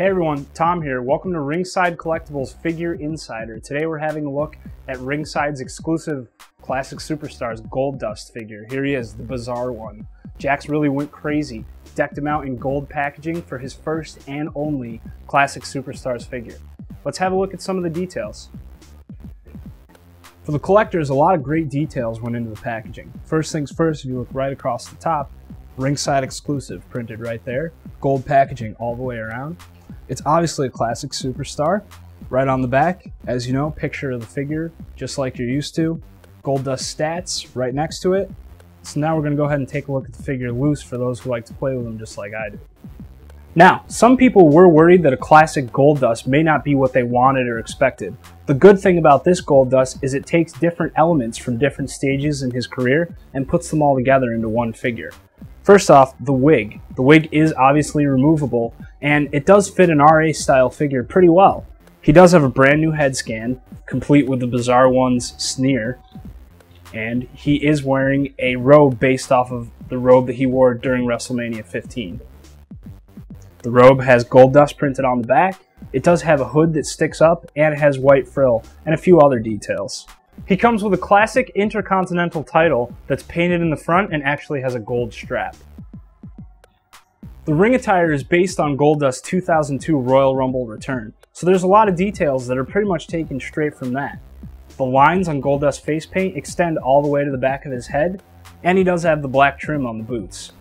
Hey everyone, Tom here. Welcome to Ringside Collectibles Figure Insider. Today we're having a look at Ringside's exclusive Classic Superstars Goldust figure. Here he is, the bizarre one. Jakks really went crazy, decked him out in gold packaging for his first and only Classic Superstars figure. Let's have a look at some of the details. For the collectors, a lot of great details went into the packaging. First things first, if you look right across the top, ringside exclusive printed right there, gold packaging all the way around. It's obviously a classic superstar. Right on the back, as you know, picture of the figure, just like you're used to. Goldust stats right next to it. So now we're going to go ahead and take a look at the figure loose for those who like to play with them just like I do. Now, some people were worried that a classic Goldust may not be what they wanted or expected. The good thing about this Goldust is it takes different elements from different stages in his career and puts them all together into one figure. First off, the wig. The wig is obviously removable, and it does fit an RA style figure pretty well. He does have a brand new head scan, complete with the Bizarre One's sneer, and he is wearing a robe based off of the robe that he wore during WrestleMania 15. The robe has Goldust printed on the back, it does have a hood that sticks up, and it has white frill, and a few other details. He comes with a classic Intercontinental title that's painted in the front and actually has a gold strap. The ring attire is based on Goldust's 2002 Royal Rumble return, so there's a lot of details that are pretty much taken straight from that. The lines on Goldust's face paint extend all the way to the back of his head, and he does have the black trim on the boots.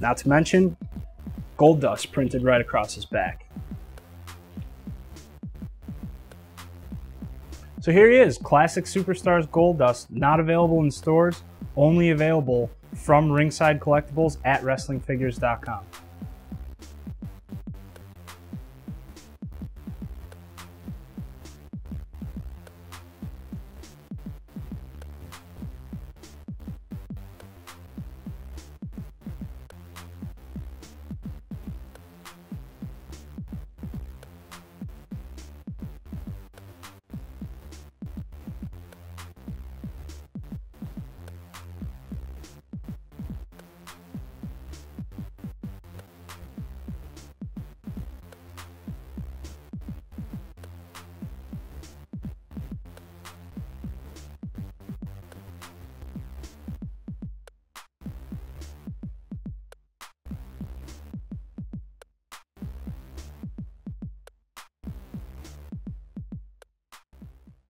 Not to mention, Goldust printed right across his back. So here he is, Classic Superstars Goldust, not available in stores, only available from Ringside Collectibles at WrestlingFigures.com.